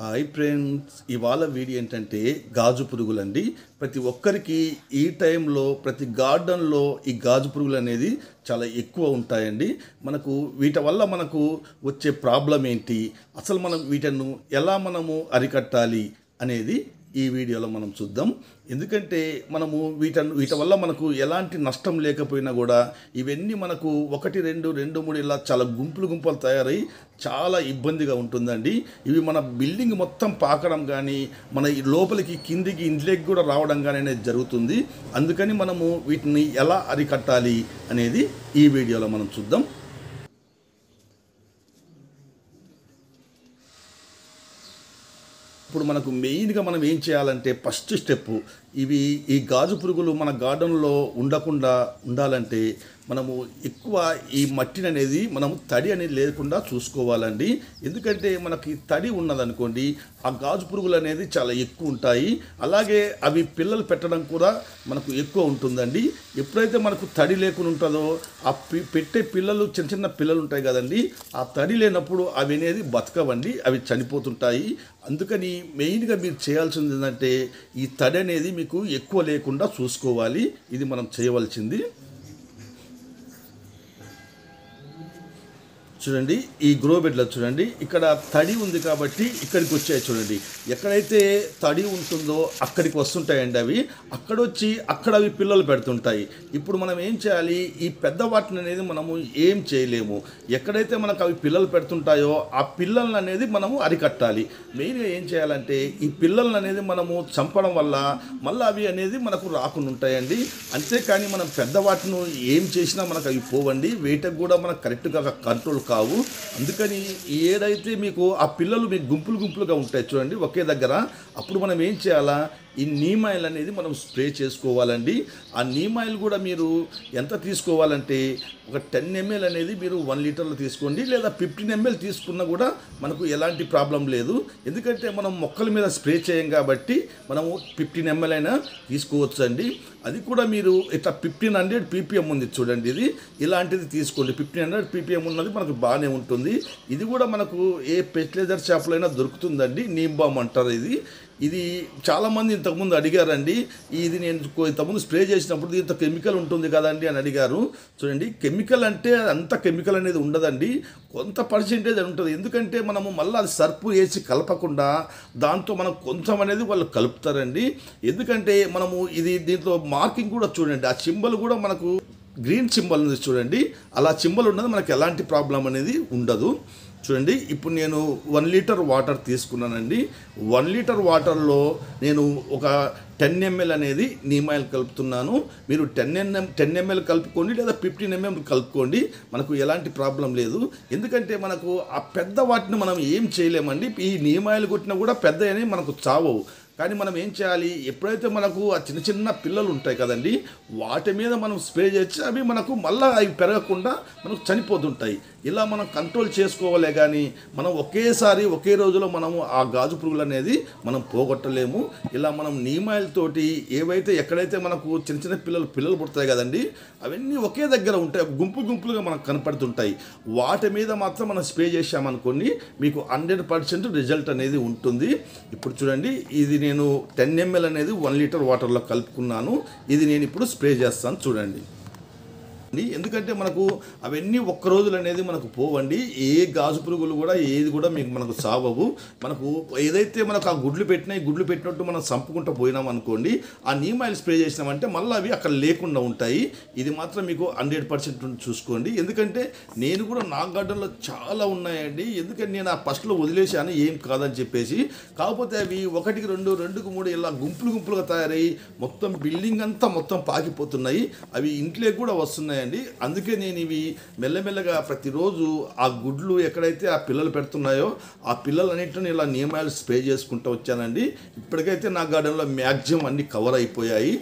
I friends ఇవాళ video ఏంటంటే గాజు పురుగులండి. ప్రతి ఒక్కరికి ఈ టైంలో ప్రతి గార్డెన్లో ఈ గాజు పురుగులు అనేది చాలా ఎక్కువ ఉంటాయండి. మనకు వీటి వల్ల మనకు వచ్చే ప్రాబ్లం ఏంటి? అసలు మనం వీటను ఎలా మనము అరికట్టాలి అనేది ఈ వీడియోలో మనం చూద్దాం. ఎందుకంటే మనము వీట వీటి వల్ల మనకు ఎలాంటి నష్టం లేకపోయినా కూడా ఇవన్నీ మనకు ఒకటి రెండు రెండు మూడు ఇలా చాలా గుంపులు గుంపులు తయారై చాలా ఇబ్బందిగా ఉంటుందండి. ఇవి మన బిల్డింగ్ మొత్తం పాకడం కానీ మన లోపలికి కిందికి ఇంట్లోకి కూడా రావడం కానీ అనేది జరుగుతుంది. అందుకని మనము వీటిని ఎలా అరికట్టాలి అనేది ఈ వీడియోలో మనం చూద్దాం. ఇప్పుడు మనకు మెయిన్గా మనం ఏం చేయాలంటే ఫస్ట్ స్టెప్ ఇవి ఈ గాజు పురుగులు మన గార్డెన్లో ఉండకుండా ఉండాలంటే మనము ఎక్కువ ఈ మట్టిని అనేది మనము తడి అనేది లేకుండా చూసుకోవాలండి. ఎందుకంటే మనకి తడి ఉన్నదనుకోండి ఆ గాజు పురుగులు అనేది చాలా ఎక్కువ ఉంటాయి. అలాగే అవి పిల్లలు పెట్టడం కూడా మనకు ఎక్కువ ఉంటుందండి. ఎప్పుడైతే మనకు తడి లేకుండా ఉంటుందో ఆ పి- పెట్టే పిల్లలు చిన్న చిన్న పిల్లలు ఉంటాయి కదండి ఆ తడి లేనప్పుడు అవి అనేది బతకవండి అవి చనిపోతుంటాయి. అందుకని మెయిన్గా మీరు చేయాల్సింది ఏంటంటే ఈ తడి అనేది మీకు ఎక్కువ లేకుండా చూసుకోవాలి. ఇది మనం చేయవలసింది. చూడండి ఈ గ్రో బెడ్లో చూడండి ఇక్కడ తడి ఉంది కాబట్టి ఇక్కడికి వచ్చాయి చూడండి. ఎక్కడైతే తడి ఉంటుందో అక్కడికి వస్తుంటాయండి అవి. అక్కడ వచ్చి అక్కడ అవి పిల్లలు పెడుతుంటాయి. ఇప్పుడు మనం ఏం చేయాలి? ఈ పెద్ద వాటిని అనేది మనము ఏం చేయలేము. ఎక్కడైతే మనకు అవి పిల్లలు పెడుతుంటాయో ఆ పిల్లల్ని అనేది మనము అరికట్టాలి. మెయిన్గా ఏం చేయాలంటే ఈ పిల్లల్ని అనేది మనము చంపడం వల్ల మళ్ళీ అవి అనేది మనకు రాకుండా ఉంటాయండి. అంతేకాని మనం పెద్ద వాటిని ఏం చేసినా మనకు అవి పోవండి. వేటకు కూడా మనకు కరెక్ట్గా కంట్రోల్ కాదు కావు. అందుకని ఏదైతే మీకు ఆ పిల్లలు మీకు గుంపులు గుంపులుగా ఉంటాయి చూడండి ఒకే దగ్గర అప్పుడు మనం ఏం చేయాలా? ఈ నీమ్ ఆయిల్ అనేది మనం స్ప్రే చేసుకోవాలండి. ఆ నీమ్ ఆయిల్ కూడా మీరు ఎంత తీసుకోవాలంటే ఒక టెన్ ఎంఎల్ అనేది మీరు వన్ లీటర్లో తీసుకోండి. లేదా ఫిఫ్టీన్ ఎంఎల్ తీసుకున్నా కూడా మనకు ఎలాంటి ప్రాబ్లం లేదు. ఎందుకంటే మనం మొక్కల మీద స్ప్రే చేయం కాబట్టి మనము ఫిఫ్టీన్ ఎంఎల్ అయినా తీసుకోవచ్చు అండి అది కూడా మీరు ఇట్లా ఫిఫ్టీన్ హండ్రెడ్ పీపీఎం ఉంది చూడండి ఇది. ఇలాంటిది తీసుకోండి. ఫిఫ్టీన్ హండ్రెడ్ పీపీఎం ఉన్నది మనకు బాగానే ఉంటుంది. ఇది కూడా మనకు ఏ ఫెర్టిలైజర్ షాప్లో అయినా దొరుకుతుందండి. నీమ్ బామ్ అంటారు ఇది. ఇది చాలామంది ఇంతకుముందు అడిగారండి ఇది నేను ఇంతకుముందు స్ప్రే చేసినప్పుడు ఇంత కెమికల్ ఉంటుంది కదండి అని అడిగారు. చూడండి కెమికల్ అంటే అంత కెమికల్ అనేది ఉండదండి కొంత పర్సెంటేజ్ ఉంటుంది. ఎందుకంటే మనము మళ్ళీ అది సర్పు వేసి కలపకుండా దాంతో మనం కొంచెం అనేది వాళ్ళు కలుపుతారండి. ఎందుకంటే మనము ఇది దీంట్లో మార్కింగ్ కూడా చూడండి ఆ సింబల్ కూడా మనకు గ్రీన్ సింబల్ ఉంది చూడండి అలా సింబల్ ఉన్నది మనకు ఎలాంటి ప్రాబ్లం అనేది ఉండదు. చూడండి ఇప్పుడు నేను వన్ లీటర్ వాటర్ తీసుకున్నానండి. వన్ లీటర్ వాటర్లో నేను ఒక టెన్ ఎంఎల్ అనేది నీమాయిల్ ఆయిల్ కలుపుతున్నాను. మీరు టెన్ ఎన్ఎం టెన్ ఎంఎల్ కలుపుకోండి లేదా ఫిఫ్టీన్ ఎంఎం కలుపుకోండి. మనకు ఎలాంటి ప్రాబ్లం లేదు. ఎందుకంటే మనకు ఆ పెద్ద వాటిని మనం ఏం చేయలేమండి. ఈ నీమాయిల్ ఆయిల్ కొట్టినా కూడా పెద్ద అనేవి మనకు చావవు. కానీ మనం ఏం చేయాలి? ఎప్పుడైతే మనకు ఆ చిన్న చిన్న పిల్లలు ఉంటాయి కదండి వాటి మీద మనం స్ప్రే చేస్తే అవి మనకు మళ్ళీ అవి పెరగకుండా మనకు చనిపోతుంటాయి. ఇలా మనం కంట్రోల్ చేసుకోవాలే కానీ మనం ఒకేసారి ఒకే రోజులో మనము ఆ గాజు పురుగులు అనేది మనం పోగొట్టలేము. ఇలా మనం నీమాయిల్ తోటి ఏవైతే ఎక్కడైతే మనకు చిన్న చిన్న పిల్లలు పిల్లలు పుడతాయి కదండి అవన్నీ ఒకే దగ్గర ఉంటాయి గుంపు గుంపులుగా మనకు కనపడుతుంటాయి. వాటి మీద మాత్రం మనం స్ప్రే చేసామనుకోండి మీకు హండ్రెడ్ పర్సెంట్ రిజల్ట్ అనేది ఉంటుంది. ఇప్పుడు చూడండి ఇది నేను టెన్ ఎంఎల్ అనేది వన్ లీటర్ వాటర్లో కలుపుకున్నాను. ఇది నేను ఇప్పుడు స్ప్రే చేస్తాను. చూడండి. ఎందుకంటే మనకు అవన్నీ ఒక్క రోజులు అనేది మనకు పోవండి. ఏ గాజు పురుగులు కూడా ఏది కూడా మీకు మనకు సావవు. మనకు ఏదైతే మనకు ఆ గుడ్లు పెట్టినా గుడ్లు పెట్టినట్టు మనం చంపుకుంటూ పోయినాం అనుకోండి ఆ నీమ్ ఆయిల్ స్ప్రే చేసినామంటే మళ్ళీ అవి అక్కడ లేకుండా ఉంటాయి. ఇది మాత్రం మీకు హండ్రెడ్ పర్సెంట్ చూసుకోండి. ఎందుకంటే నేను కూడా నా గార్డెన్లో చాలా ఉన్నాయండి. ఎందుకంటే నేను ఆ ఫస్ట్లో వదిలేశాను ఏం కాదని చెప్పేసి. కాకపోతే అవి ఒకటికి రెండు రెండుకు మూడు ఇలా గుంపులు గుంపులుగా తయారయ్యి మొత్తం బిల్డింగ్ అంతా మొత్తం పాకిపోతున్నాయి. అవి ఇంట్లోకి కూడా వస్తున్నాయి. ఉన్నాయండి. అందుకే నేను ఇవి మెల్లమెల్లగా ప్రతిరోజు ఆ గుడ్లు ఎక్కడైతే ఆ పిల్లలు పెడుతున్నాయో ఆ పిల్లలన్నింటిని ఇలా నియమాలు స్ప్రే చేసుకుంటూ వచ్చానండి. ఇప్పటికైతే నా గార్డెన్లో మ్యాక్సిమం అన్ని కవర్ అయిపోయాయి.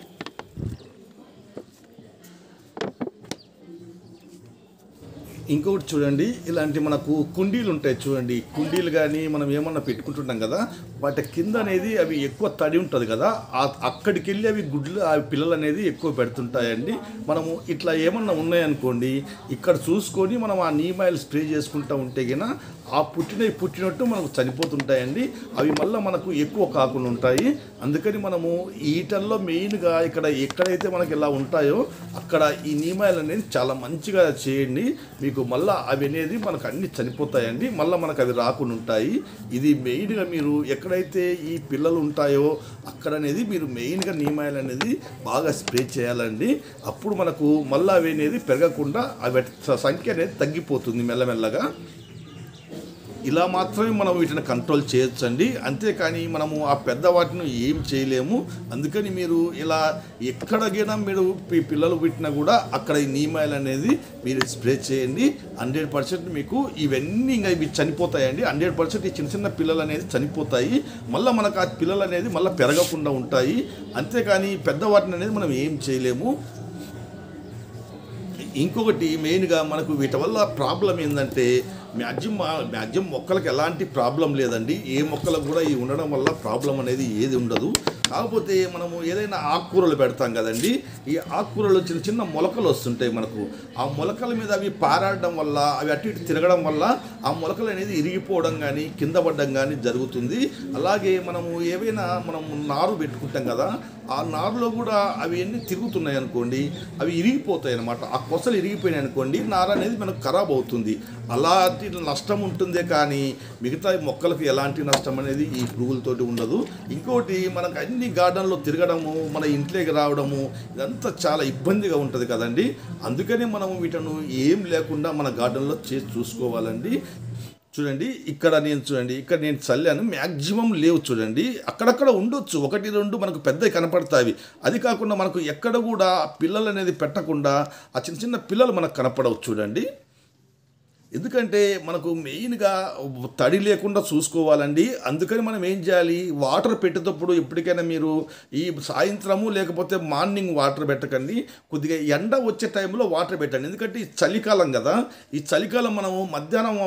ఇంకొకటి చూడండి ఇలాంటి మనకు కుండీలు ఉంటాయి చూడండి. కుండీలు కానీ మనం ఏమన్నా పెట్టుకుంటుంటాం కదా వాటి కింద అనేది అవి ఎక్కువ తడి ఉంటుంది కదా అక్కడికి వెళ్ళి అవి గుడ్లు ఆ పిల్లలు అనేది ఎక్కువ పెడుతుంటాయండి. మనము ఇట్లా ఏమన్నా ఉన్నాయనుకోండి ఇక్కడ చూసుకొని మనం ఆ నీమాయిల్ స్ప్రే చేసుకుంటూ ఉంటే గిన ఆ పుట్టినవి పుట్టినట్టు మనకు చనిపోతుంటాయండి. అవి మళ్ళీ మనకు ఎక్కువ కాకుండా ఉంటాయి. అందుకని మనము ఈటల్లో మెయిన్గా ఇక్కడ ఎక్కడైతే మనకి ఇలా ఉంటాయో అక్కడ ఈ నియమాలు అనేది చాలా మంచిగా చేయండి. మీకు మళ్ళీ అవి అనేది మనకు అన్ని చనిపోతాయండి. మళ్ళీ మనకు అవి రాకుండా ఉంటాయి. ఇది మెయిన్గా మీరు ఎక్కడైతే ఈ పిల్లలు ఉంటాయో అక్కడ అనేది మీరు మెయిన్గా నియమాలు అనేది బాగా స్ప్రే చేయాలండి. అప్పుడు మనకు మళ్ళీ అవి అనేది పెరగకుండా అవి సంఖ్య అనేది తగ్గిపోతుంది మెల్లమెల్లగా. ఇలా మాత్రమే మనం వీటిని కంట్రోల్ చేయొచ్చండి. అంతేకాని మనము ఆ పెద్ద వాటిని ఏం చేయలేము. అందుకని మీరు ఇలా ఎక్కడగైనా మీరు మీ పిల్లలు పెట్టినా కూడా అక్కడ ఈ నీమాయిల్ అనేది మీరు స్ప్రే చేయండి. హండ్రెడ్ పర్సెంట్ మీకు ఇవన్నీ ఇంకా ఇవి చనిపోతాయండి. హండ్రెడ్ పర్సెంట్ ఈ చిన్న చిన్న పిల్లలు అనేది చనిపోతాయి. మళ్ళీ మనకు ఆ పిల్లలు అనేది మళ్ళీ పెరగకుండా ఉంటాయి. అంతేకాని పెద్ద వాటిని అనేది మనం ఏం చేయలేము. ఇంకొకటి మెయిన్గా మనకు వీటి వల్ల ప్రాబ్లం ఏంటంటే మ్యాక్సిమం మ్యాక్సిమం మొక్కలకు ఎలాంటి ప్రాబ్లం లేదండి. ఏ మొక్కలకు కూడా ఈ ఉండడం వల్ల ప్రాబ్లం అనేది ఏది ఉండదు. కాకపోతే మనము ఏదైనా ఆకుకూరలు పెడతాం కదండి ఈ ఆకుకూరలో చిన్న చిన్న మొలకలు వస్తుంటాయి మనకు. ఆ మొలకల మీద అవి పారాడడం వల్ల అవి అటు ఇటు తిరగడం వల్ల ఆ మొలకలు అనేది ఇరిగిపోవడం కానీ కింద పడడం కానీ జరుగుతుంది. అలాగే మనము ఏవైనా మనం నారు పెట్టుకుంటాం కదా ఆ నారులో కూడా అవి అన్నీ తిరుగుతున్నాయి అనుకోండి అవి ఇరిగిపోతాయి అనమాట ఆ కొసలు ఇరిగిపోయినాయి అనుకోండి నార అనేది మనకు ఖరాబ్ అవుతుంది. అలాంటి నష్టం ఉంటుందే కానీ మిగతా మొక్కలకు ఎలాంటి నష్టం అనేది ఈ పురుగులతోటి ఉండదు. ఇంకోటి మనకు అన్ని గార్డెన్లో తిరగడము మన ఇంట్లోకి రావడము ఇదంతా చాలా ఇబ్బందిగా ఉంటుంది కదండి. అందుకని మనం వీటను ఏం లేకుండా మన గార్డెన్లో చేసి చూసుకోవాలండి. చూడండి ఇక్కడ నేను చూడండి ఇక్కడ నేను చల్లాను మ్యాక్సిమం లేవు చూడండి. అక్కడక్కడ ఉండొచ్చు ఒకటి రెండు మనకు పెద్దవి కనపడతాయి. అది కాకుండా మనకు ఎక్కడ కూడా పిల్లలు అనేది పెట్టకుండా ఆ చిన్న చిన్న పిల్లలు మనకు కనపడవు చూడండి. ఎందుకంటే మనకు మెయిన్గా తడి లేకుండా చూసుకోవాలండి. అందుకని మనం ఏం చేయాలి? వాటర్ పెట్టేటప్పుడు ఎప్పటికైనా మీరు ఈ సాయంత్రము లేకపోతే మార్నింగ్ వాటర్ పెట్టకండి. కొద్దిగా ఎండ వచ్చే టైంలో వాటర్ పెట్టండి. ఎందుకంటే ఈ చలికాలం కదా. ఈ చలికాలం మనము మధ్యాహ్నం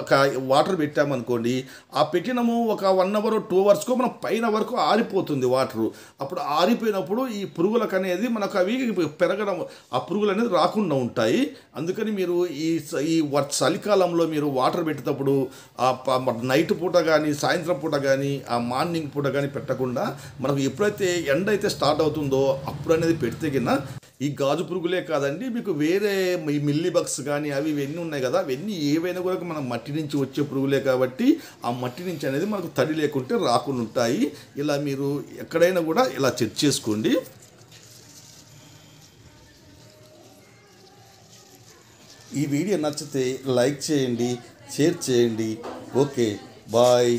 ఒక వాటర్ పెట్టామనుకోండి ఆ పెట్టినము ఒక వన్ అవర్ టూ అవర్స్కో మనం పైన వరకు ఆరిపోతుంది వాటర్. అప్పుడు ఆరిపోయినప్పుడు ఈ పురుగులకు అనేది మనకు అవి పెరగడం ఆ పురుగులు అనేది రాకుండా ఉంటాయి. అందుకని మీరు ఈ ఈ చలి చలికాలంలో మీరు వాటర్ పెట్టేటప్పుడు ఆ నైట్ పూట కానీ సాయంత్రం పూట కానీ ఆ మార్నింగ్ పూట కానీ పెట్టకుండా మనకు ఎప్పుడైతే ఎండ అయితే స్టార్ట్ అవుతుందో అప్పుడు అనేది పెడితే కింద ఈ గాజు పురుగులే కాదండి మీకు వేరే ఈ మిల్లీ బగ్స్ కానీ అవి ఇవన్నీ ఉన్నాయి కదా అవన్నీ ఏవైనా కూడా మనం మట్టి నుంచి వచ్చే పురుగులే కాబట్టి ఆ మట్టి నుంచి అనేది మనకు తడి లేకుంటే రాకుండా ఉంటాయి. ఇలా మీరు ఎక్కడైనా కూడా ఇలా చెక్ చేసుకోండి. ఈ వీడియో నచ్చితే లైక్ చేయండి షేర్ చేయండి. Okay bye.